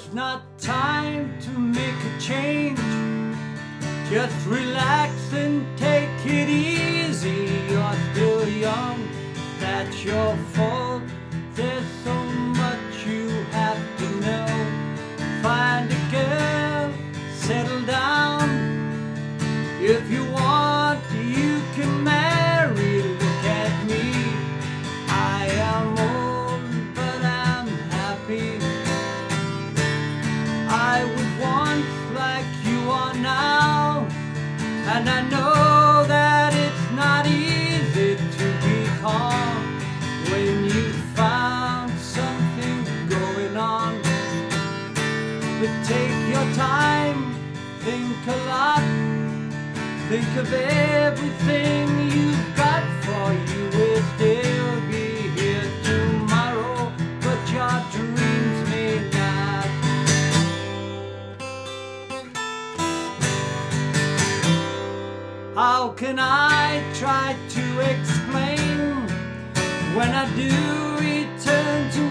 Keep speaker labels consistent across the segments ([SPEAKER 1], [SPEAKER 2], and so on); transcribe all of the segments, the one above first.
[SPEAKER 1] It's not time to make a change. Just relax and take it easy. You're still young, that's your fault. There's so much you have to know. Find a girl, settle down. If you and I know that it's not easy to be calm when you found something going on. But take your time, think a lot, think of everything you've got for you will still be How can I try to explain when I do return to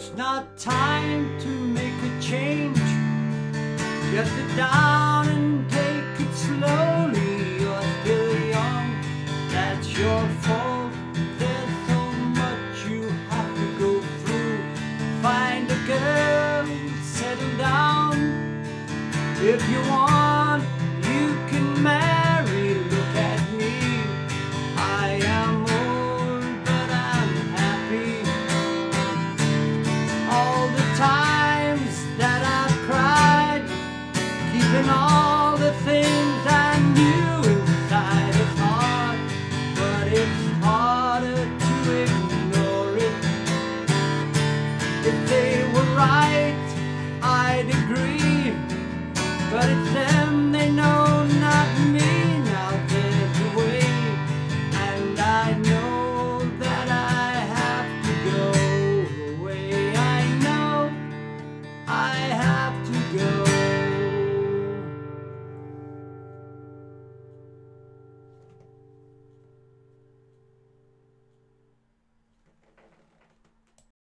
[SPEAKER 1] It's not time to make a change. Just sit down and take it slowly. You're still young, that's your fault. There's so much you have to go through. Find a girl, settle down. If you want, agree, but it's